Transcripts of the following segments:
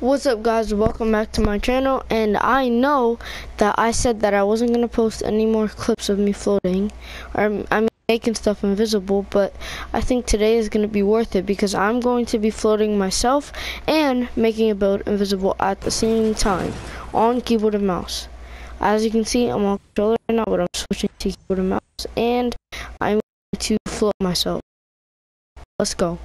What's up guys, welcome back to my channel and I know that I said that I wasn't going to post any more clips of me floating or I'm making stuff invisible but I think today is going to be worth it because I'm going to be floating myself and making a build invisible at the same time on keyboard and mouse. As you can see I'm on controller right now but I'm switching to keyboard and mouse and I'm going to float myself. Let's go.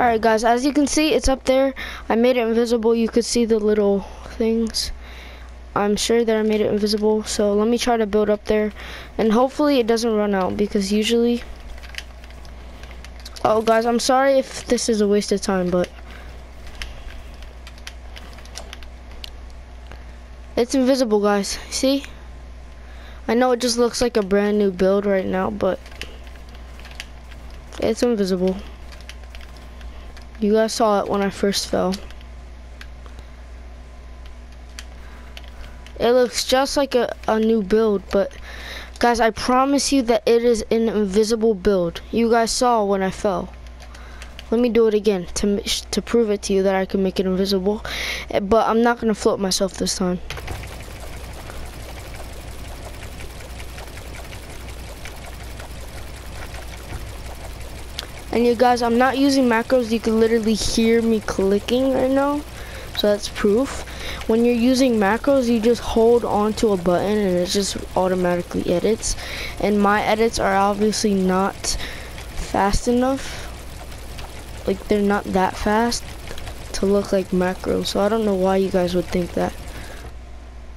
Alright guys, as you can see, it's up there. I made it invisible. You could see the little things. I'm sure that I made it invisible. So let me try to build up there. And hopefully it doesn't run out because usually... Oh guys, I'm sorry if this is a waste of time, but... It's invisible guys, see? I know it just looks like a brand new build right now, but... It's invisible. You guys saw it when I first fell. It looks just like a, a new build, but guys, I promise you that it is an invisible build. You guys saw when I fell. Let me do it again to, to prove it to you that I can make it invisible. Eh, but I'm not to float myself this time. And you guys, I'm not using macros. You can literally hear me clicking right now. So that's proof. When you're using macros, you just hold onto a button and it just automatically edits. And my edits are obviously not fast enough. Like they're not that fast to look like macros. So I don't know why you guys would think that.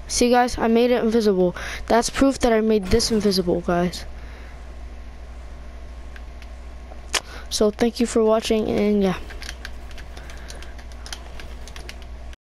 See guys, I made it invisible. That's proof that I made this invisible, guys. So thank you for watching and yeah.